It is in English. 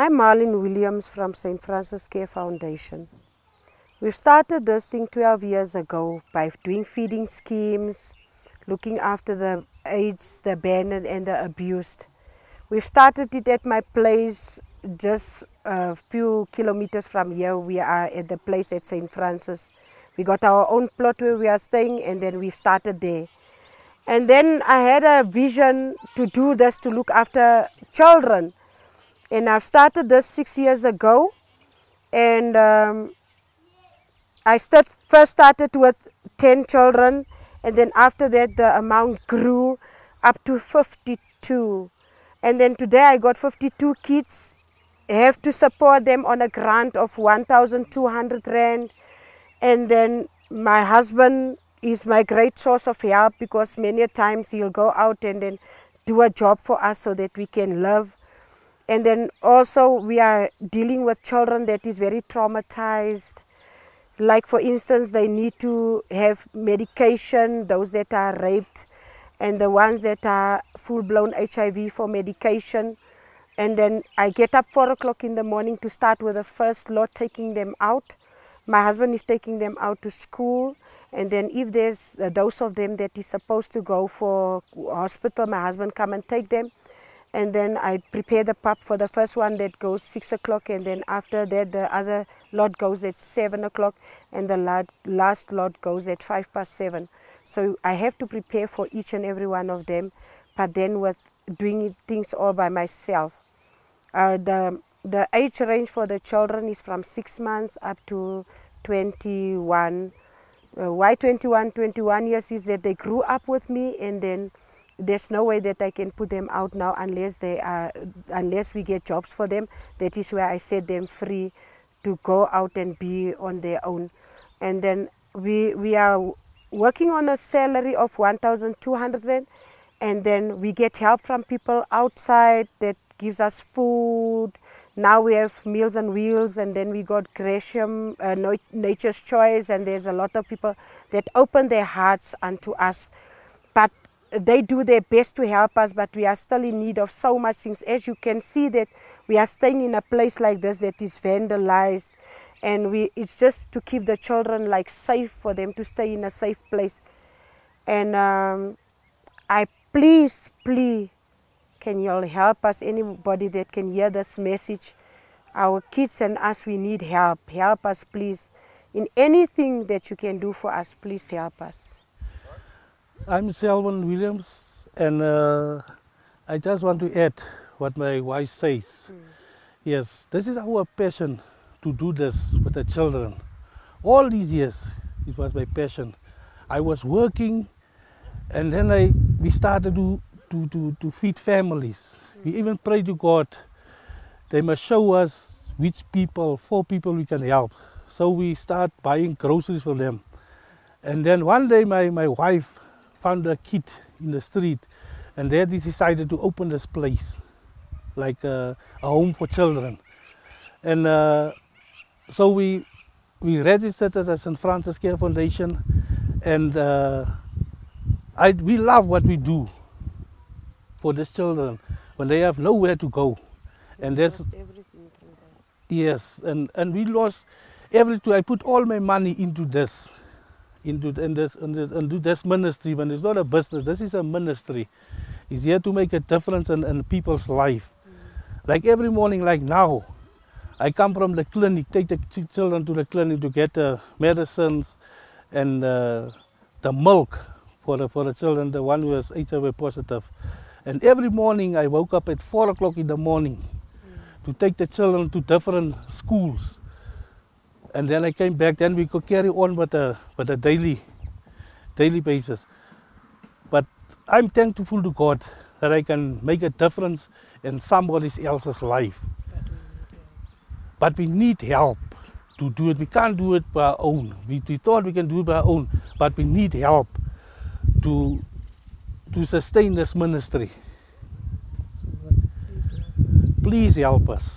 I'm Marlene Williams from St. Francis Care Foundation. We've started this thing 12 years ago by doing feeding schemes, looking after the AIDS, the abandoned and the abused. We've started it at my place just a few kilometers from here. We are at the place at St. Francis. We got our own plot where we are staying and then we've started there. And then I had a vision to do this, to look after children. And I've started this six years ago. And um, I start, first started with 10 children. And then after that, the amount grew up to 52. And then today I got 52 kids. I have to support them on a grant of 1,200 Rand. And then my husband is my great source of help because many times he'll go out and then do a job for us so that we can live. And then also we are dealing with children that is very traumatized. Like for instance, they need to have medication, those that are raped, and the ones that are full-blown HIV for medication. And then I get up four o'clock in the morning to start with the first lot, taking them out. My husband is taking them out to school. And then if there's those of them that is supposed to go for hospital, my husband come and take them. And then I prepare the pap for the first one that goes six o'clock. And then after that, the other lot goes at seven o'clock. And the last lot goes at five past seven. So I have to prepare for each and every one of them. But then with doing things all by myself. Uh, the, the age range for the children is from six months up to 21 uh, why 21, 21 years is that they grew up with me and then there's no way that I can put them out now unless they are, unless we get jobs for them. That is where I set them free to go out and be on their own. And then we, we are working on a salary of 1,200 and then we get help from people outside that gives us food, now we have Meals on Wheels and then we got Gresham, uh, Nature's Choice and there's a lot of people that open their hearts unto us. But they do their best to help us, but we are still in need of so much things. As you can see that we are staying in a place like this that is vandalized and we, it's just to keep the children like safe for them to stay in a safe place. And um, I please, please, can you all help us? Anybody that can hear this message? Our kids and us, we need help. Help us, please. In anything that you can do for us, please help us. I'm Selwyn Williams, and uh, I just want to add what my wife says. Mm. Yes, this is our passion to do this with the children. All these years, it was my passion. I was working, and then I we started to to, to, to feed families. We even pray to God. They must show us which people, four people we can help. So we start buying groceries for them. And then one day my, my wife found a kid in the street and there they decided to open this place like a, a home for children. And uh, so we, we registered as a St. Francis Care Foundation and uh, I, we love what we do for these children when they have nowhere to go. And there's yes, and and we lost everything. I put all my money into this, into in this, in this, into this ministry. When it's not a business, this is a ministry. It's here to make a difference in, in people's life. Like every morning, like now, I come from the clinic, take the children to the clinic to get the medicines and uh, the milk for the for the children, the one who is HIV positive. And every morning I woke up at 4 o'clock in the morning to take the children to different schools. And then I came back, then we could carry on with a, with a daily, daily basis. But I'm thankful to God that I can make a difference in somebody else's life. But we need help to do it. We can't do it by our own. We, we thought we can do it by our own, but we need help to to sustain this ministry. Please help us.